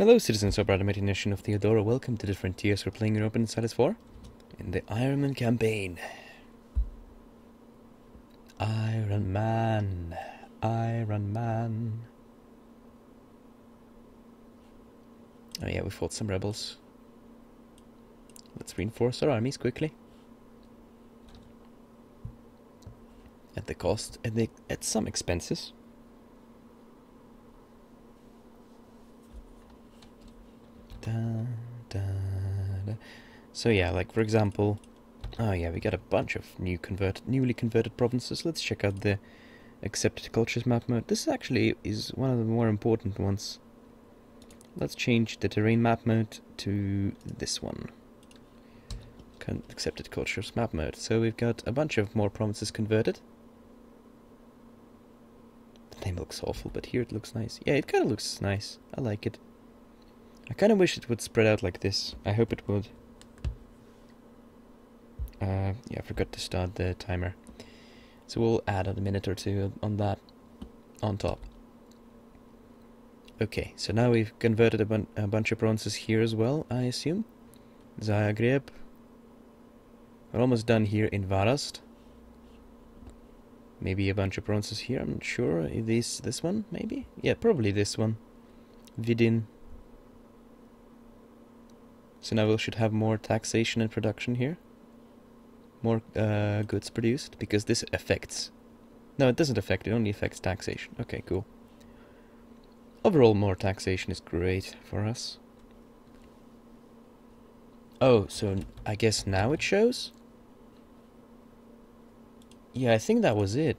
Hello, citizens of Radamati Nation of Theodoro. Welcome to the Frontiers we're playing Europa Universalis 4 in the Iron Man campaign. Iron Man, Iron Man. Oh yeah, we fought some rebels. Let's reinforce our armies quickly. At the cost, at, the, at some expenses. Da, da, da. So yeah, like for example, oh yeah, we got a bunch of new converted, newly converted provinces. Let's check out the accepted cultures map mode. This actually is one of the more important ones. Let's change the terrain map mode to this one. Con accepted cultures map mode. So we've got a bunch of more provinces converted. The name looks awful, but here it looks nice. Yeah, it kind of looks nice. I like it. I kind of wish it would spread out like this. I hope it would. Uh, yeah, I forgot to start the timer. So we'll add a minute or two on that on top. Okay, so now we've converted a, bun a bunch of provinces here as well, I assume. Zagreb. We're almost done here in Varast. Maybe a bunch of provinces here, I'm not sure. This, this one, maybe? Yeah, probably this one. Vidin. So now we should have more taxation and production here. More uh, goods produced, because this affects... No, it doesn't affect, it only affects taxation. Okay, cool. Overall, more taxation is great for us. Oh, so I guess now it shows? Yeah, I think that was it.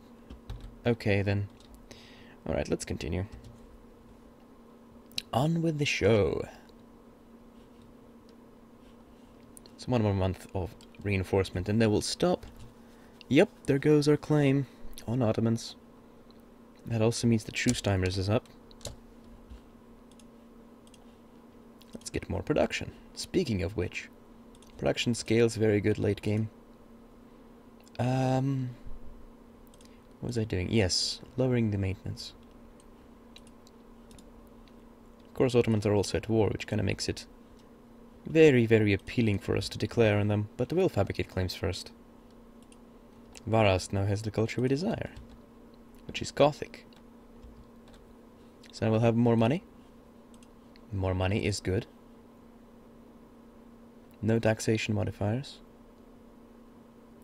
Okay, then. Alright, let's continue. On with the show. So one more month of reinforcement and then we'll stop. Yep, there goes our claim on Ottomans. That also means the truce timers is up. Let's get more production. Speaking of which, production scales very good late game. Um, what was I doing? Yes, lowering the maintenance. Of course, Ottomans are also at war, which kind of makes it very, very appealing for us to declare on them, but we'll fabricate claims first. Varast now has the culture we desire, which is Gothic. So now we'll have more money. More money is good. No taxation modifiers.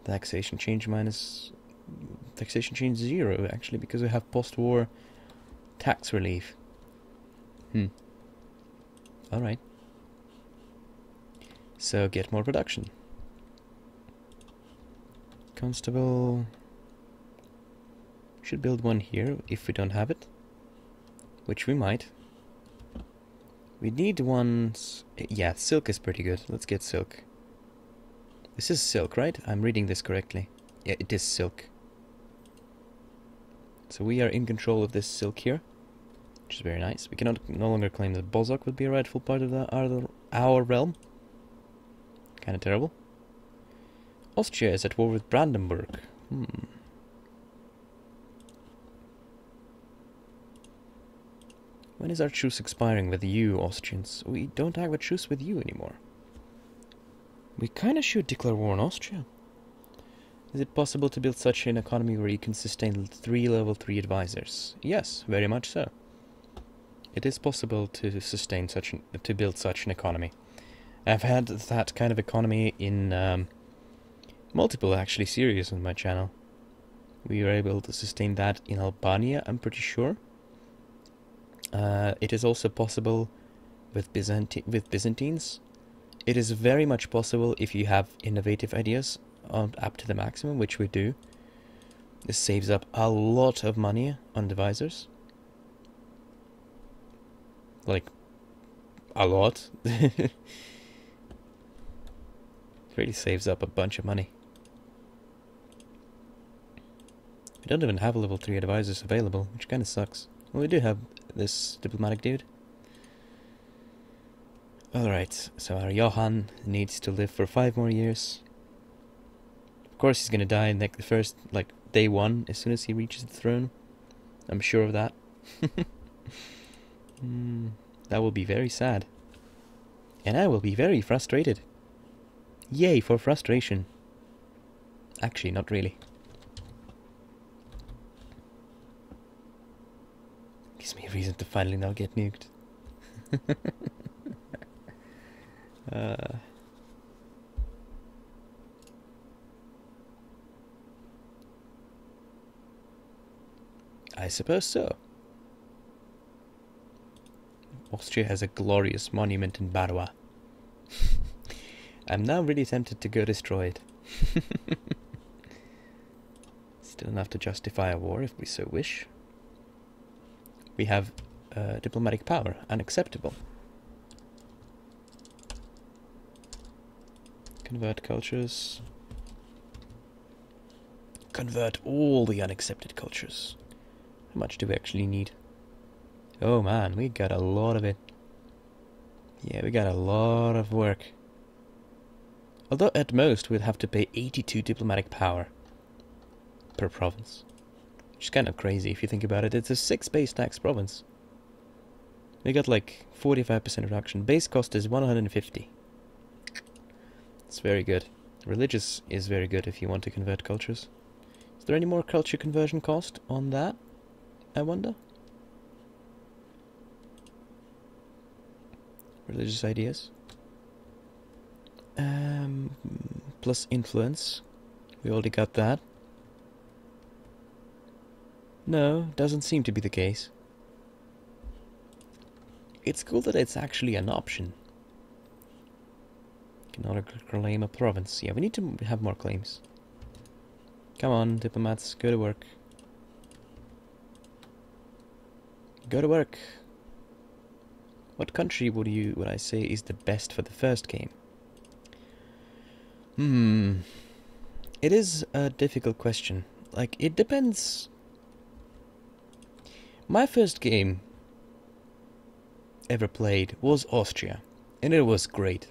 Taxation change minus... Taxation change zero, actually, because we have post-war tax relief. Hmm. Alright. So get more production. Constable... Should build one here if we don't have it. Which we might. We need ones... Yeah, silk is pretty good. Let's get silk. This is silk, right? I'm reading this correctly. Yeah, it is silk. So we are in control of this silk here. Which is very nice. We cannot no longer claim that Bozok would be a rightful part of the, our, our realm. Kind of terrible. Austria is at war with Brandenburg. Hmm. When is our truce expiring with you, Austrians? We don't have a truce with you anymore. We kinda should declare war on Austria. Is it possible to build such an economy where you can sustain three level 3 advisors? Yes, very much so. It is possible to sustain such an, to build such an economy. I've had that kind of economy in um, multiple actually series on my channel. We were able to sustain that in Albania, I'm pretty sure. Uh, it is also possible with, Byzanti with Byzantines. It is very much possible if you have innovative ideas on, up to the maximum, which we do. This saves up a lot of money on divisors. Like, a lot. really saves up a bunch of money. We don't even have level 3 advisors available, which kind of sucks. Well, we do have this diplomatic dude. Alright, so our Johann needs to live for five more years. Of course he's gonna die in like the first, like, day one, as soon as he reaches the throne. I'm sure of that. mm, That will be very sad. And I will be very frustrated. Yay for frustration. Actually, not really. Gives me a reason to finally not get nuked. uh. I suppose so. Austria has a glorious monument in Barwa. I'm now really tempted to go destroy it. Still enough to justify a war if we so wish. We have uh, diplomatic power, unacceptable. Convert cultures. Convert all the unaccepted cultures. How much do we actually need? Oh man, we got a lot of it. Yeah, we got a lot of work. Although at most we'd have to pay 82 diplomatic power per province. Which is kind of crazy if you think about it. It's a 6 base tax province. We got like 45% reduction. Base cost is 150. It's very good. Religious is very good if you want to convert cultures. Is there any more culture conversion cost on that? I wonder? Religious ideas? Um, plus influence. We already got that. No, doesn't seem to be the case. It's cool that it's actually an option. Cannot claim a province. Yeah, we need to have more claims. Come on, diplomats, go to work. Go to work. What country would you would I say is the best for the first game? Hmm. It is a difficult question. Like it depends. My first game ever played was Austria, and it was great.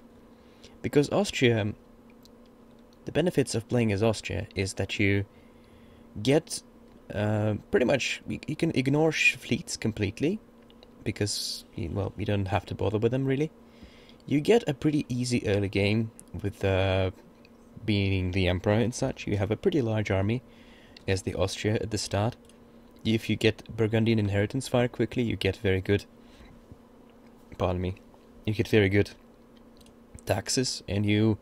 Because Austria the benefits of playing as Austria is that you get uh, pretty much you, can ignore fleets completely because well you don't have to bother with them really. You get a pretty easy early game with uh, being the emperor and such. You have a pretty large army as the Austria at the start. If you get Burgundian inheritance fire quickly, you get very good. Pardon me. You get very good taxes, and you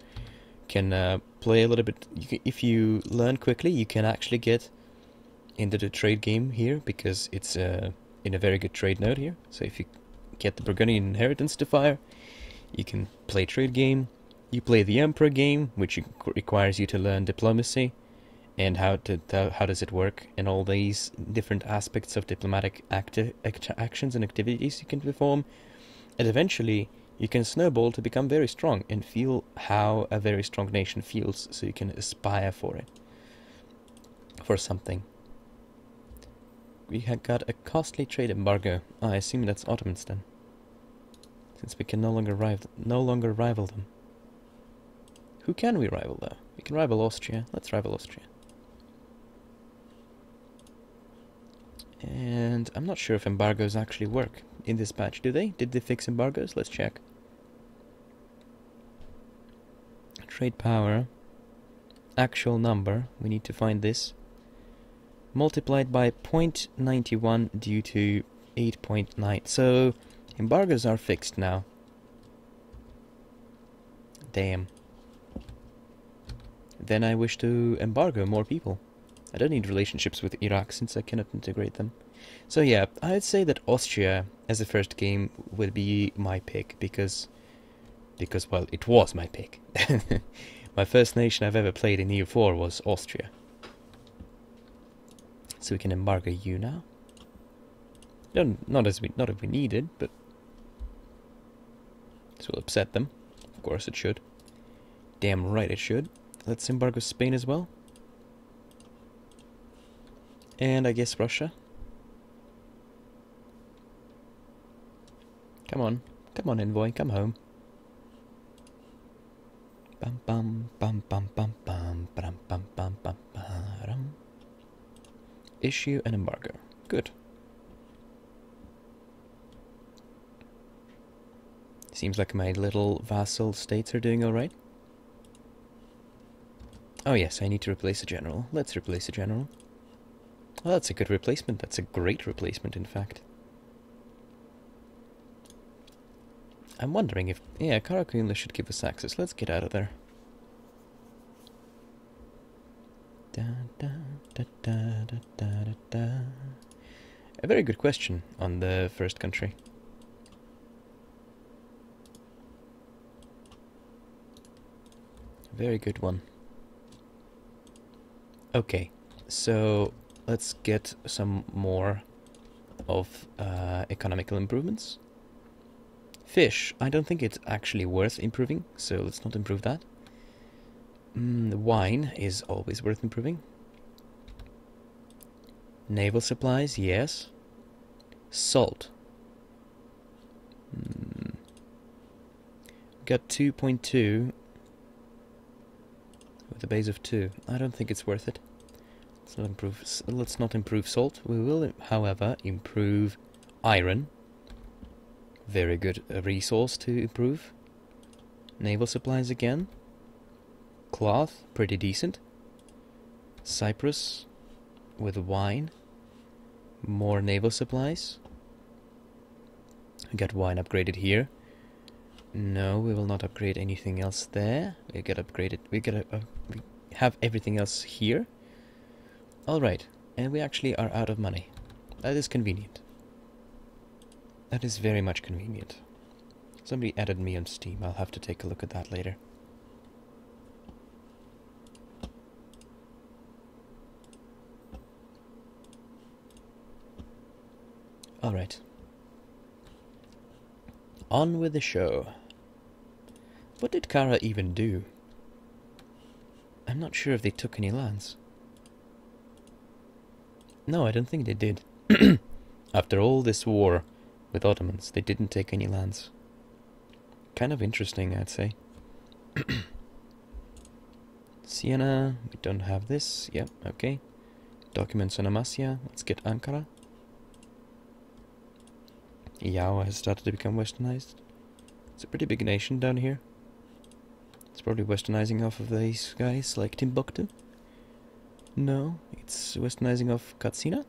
can uh, play a little bit. You can, if you learn quickly, you can actually get into the trade game here because it's uh, in a very good trade node here. So if you get the Burgundian inheritance to fire, you can play trade game. You play the Emperor game, which requires you to learn diplomacy and how to how does it work and all these different aspects of diplomatic acti- act- actions and activities you can perform. And eventually, you can snowball to become very strong and feel how a very strong nation feels, so you can aspire for it, for something. We have got a costly trade embargo. I assume that's Ottomans then. Since we can no longer rival, no longer rival them. Who can we rival though? We can rival Austria. Let's rival Austria. And I'm not sure if embargoes actually work in this patch. Do they? Did they fix embargoes? Let's check. Trade power. Actual number. We need to find this multiplied by 0.91 due to 8.9. So embargoes are fixed now. Damn. Then I wish to embargo more people. I don't need relationships with Iraq since I cannot integrate them. So yeah, I'd say that Austria as the first game would be my pick because because well, it was my pick. my first nation I've ever played in EU4 was Austria. So we can embargo you now. No, not as we not if we needed, but this will upset them. Of course it should. Damn right it should. Let's embargo Spain as well. And I guess Russia. Come on. Come on, envoy. Come home. Bum bum bum bum bum bum bum bum bum bum bum Issue an embargo. Good. Seems like my little vassal states are doing alright. Oh yes, I need to replace a general. Let's replace a general. That's a good replacement. That's a great replacement, in fact. I'm wondering if... Yeah, Karakunla should give us access. Let's get out of there. Da, da, da. A very good question on the first country. Very good one. Okay, so let's get some more of uh, economical improvements. Fish, I don't think it's actually worth improving, so let's not improve that. Mm, wine is always worth improving. Naval supplies, yes. Salt. Mm. Got 2.2 with a base of 2. I don't think it's worth it. Let's not improve, let's not improve salt. We will, however, improve iron. Very good resource to improve. Naval supplies again. Cloth, pretty decent. Cyprus with wine. More naval supplies. Get wine upgraded here. No, we will not upgrade anything else there. We get upgraded. We get uh, we have everything else here. All right, and we actually are out of money. That is convenient. That is very much convenient. Somebody added me on Steam. I'll have to take a look at that later. Alright. On with the show. What did Kara even do? I'm not sure if they took any lands. No, I don't think they did. After all this war with Ottomans, they didn't take any lands. Kind of interesting, I'd say. Siena, we don't have this. Yep, okay. Documents on Amasya. Let's get Ankara. Yao has started to become westernized. It's a pretty big nation down here. Probably westernizing off of these guys like Timbuktu. No, it's westernizing off Katsina.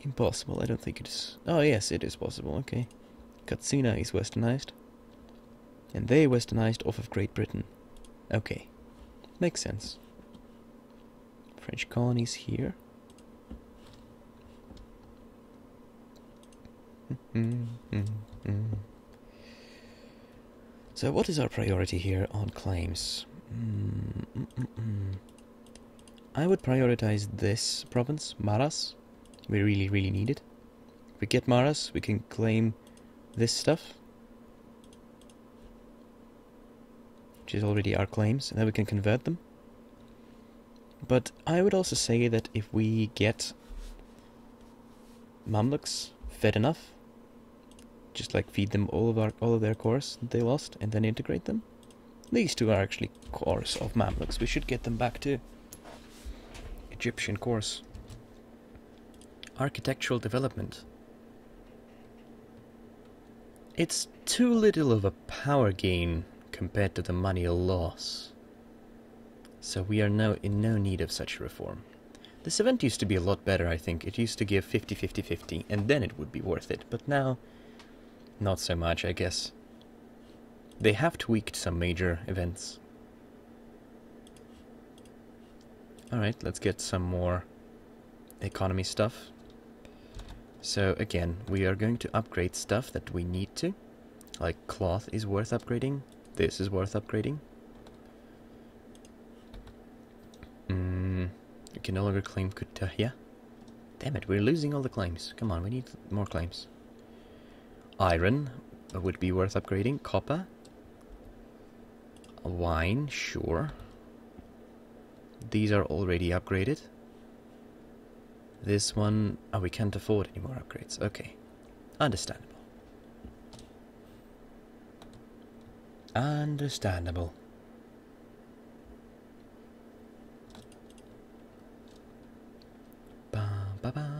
Impossible, I don't think it is. Oh yes, it is possible, okay. Katsina is westernized. And they westernized off of Great Britain. Okay. Makes sense. French colonies here. Mm-hmm, mm-hmm, mm-hmm. So what is our priority here on claims? Mm, mm, mm, mm, I would prioritize this province, Maras. We really, really need it. If we get Maras, we can claim this stuff. Which is already our claims, and then we can convert them. But I would also say that if we get Mamluks fed enough, just like feed them all of our all of their cores they lost and then integrate them. These two are actually cores of Mamluks. We should get them back to Egyptian cores. Architectural development. It's too little of a power gain compared to the money loss. So we are now in no need of such reform. This event used to be a lot better, I think. It used to give 50-50-50, and then it would be worth it. But now, not so much, I guess. They have tweaked some major events. Alright, let's get some more economy stuff. So again, we are going to upgrade stuff that we need to. Like cloth is worth upgrading. This is worth upgrading. Mm, we can no longer claim Kütahya. Damn it, we're losing all the claims. Come on, we need more claims. Iron would be worth upgrading. Copper. Wine, sure. These are already upgraded. This one, oh, we can't afford any more upgrades. Okay, understandable. Understandable. Ba ba ba.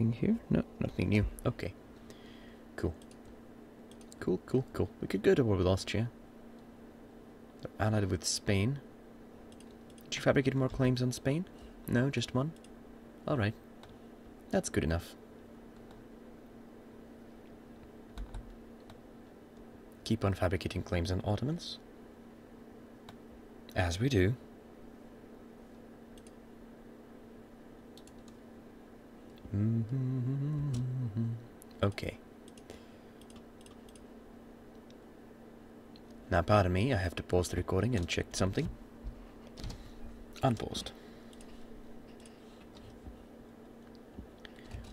Anything here? No, nothing new. Okay. Cool. Cool, cool, cool. We could go to war with Austria. Allied with Spain. Did you fabricate more claims on Spain? No, just one? Alright. That's good enough. Keep on fabricating claims on Ottomans. As we do. Okay. Now, pardon me, I have to pause the recording and check something. Unpaused.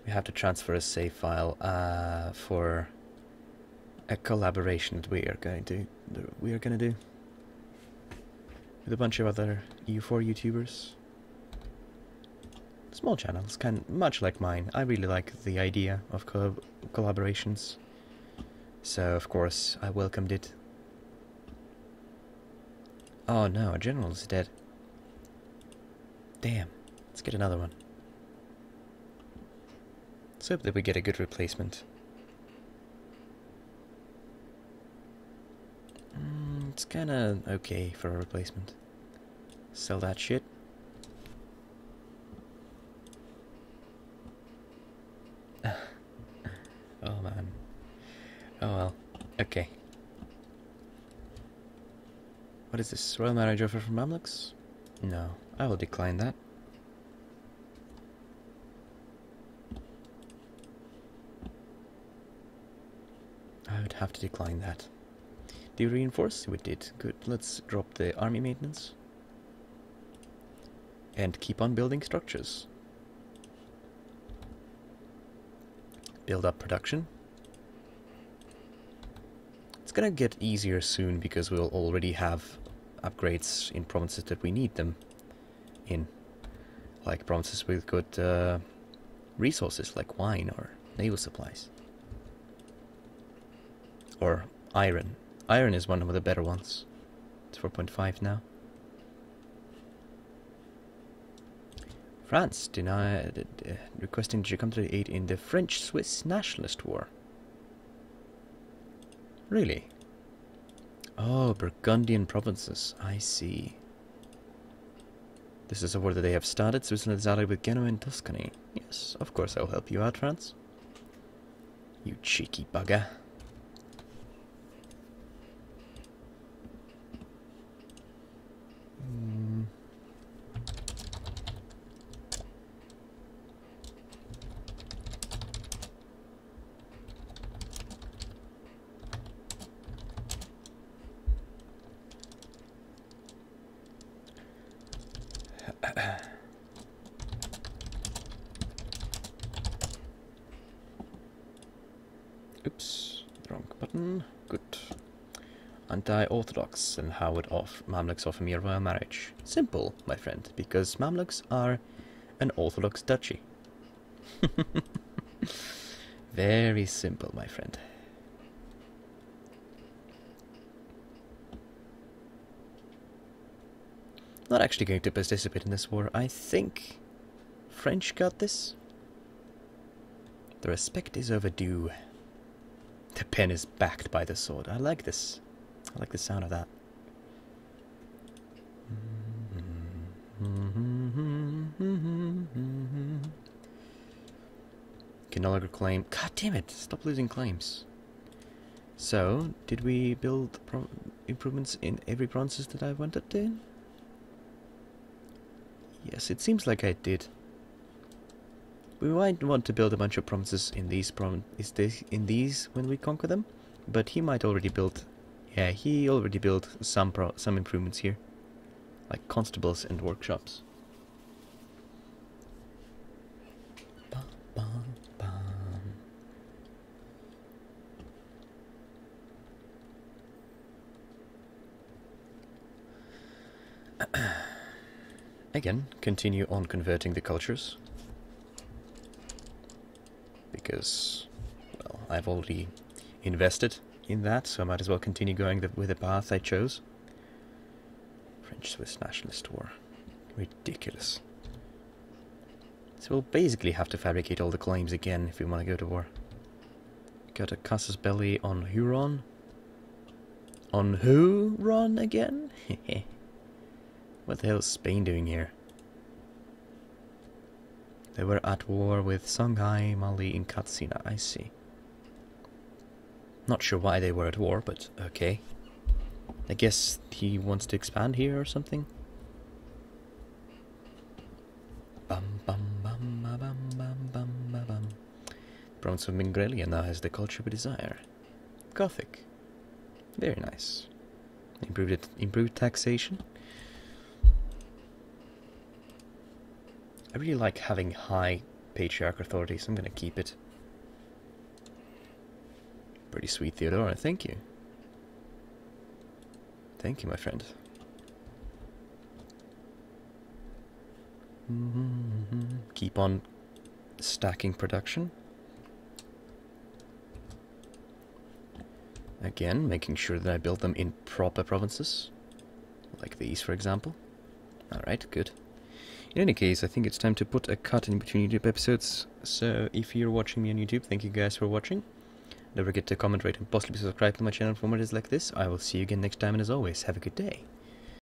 We have to transfer a save file uh, for a collaboration that we are going to we are going to do with a bunch of other EU4 YouTubers. Small channels, of much like mine. I really like the idea of collab collaborations, so of course I welcomed it. Oh no, a general is dead. Damn. Let's get another one. Let's hope that we get a good replacement. Mm, it's kinda okay for a replacement. Sell that shit. oh man. Oh well. Okay. What is this? Royal marriage offer from Mamluks? No, I will decline that. I would have to decline that. Do you reinforce? We did. Good. Let's drop the army maintenance. And keep on building structures. Build up production. Gonna get easier soon because we'll already have upgrades in provinces that we need them in. Like provinces with good uh, resources like wine or naval supplies. Or iron. Iron is one of the better ones. It's 4.5 now. France denied uh, requesting to come to the aid in the French-Swiss nationalist war. Really? Oh, Burgundian provinces. I see. This is a war that they have started. Switzerland is allied with Genoa and Tuscany. Yes, of course I'll help you out, France. You cheeky bugger. Good. Anti-orthodox and how would off Mamluks offer me a royal marriage? Simple, my friend, because Mamluks are an orthodox duchy. Very simple, my friend. Not actually going to participate in this war. I think French got this. The respect is overdue. The pen is backed by the sword. I like this. I like the sound of that. Can no longer claim. God damn it! Stop losing claims. So, did we build improvements in every province that I wanted to? Yes, it seems like I did. We might want to build a bunch of provinces in these prom is this in these when we conquer them, but he might already build. Yeah, he already built some pro some improvements here, like constables and workshops. Again, continue on converting the cultures. Because, well, I've already invested in that, so I might as well continue going the, with the path I chose. French-Swiss nationalist war. Ridiculous. So we'll basically have to fabricate all the claims again if we want to go to war. Got a Casus Belli on Huron. On who run again? what the hell is Spain doing here? They were at war with Songhai, Mali, and Katsina, I see. Not sure why they were at war, but okay. I guess he wants to expand here or something? Bum bum bum ba bum bum bum ba bum. Province of Mingrelia now has the culture we desire. Gothic. Very nice. Improved improved taxation. I really like having high patriarch authority, so I'm gonna keep it. Pretty sweet, Theodoro. Thank you. Thank you, my friend. Mm-hmm. Keep on stacking production. Again, making sure that I build them in proper provinces. Like these, for example. Alright, good. In any case, I think it's time to put a cut in between YouTube episodes. So, if you're watching me on YouTube, thank you guys for watching. Don't forget to comment, rate, and possibly subscribe to my channel for more videos like this. I will see you again next time, and as always, have a good day.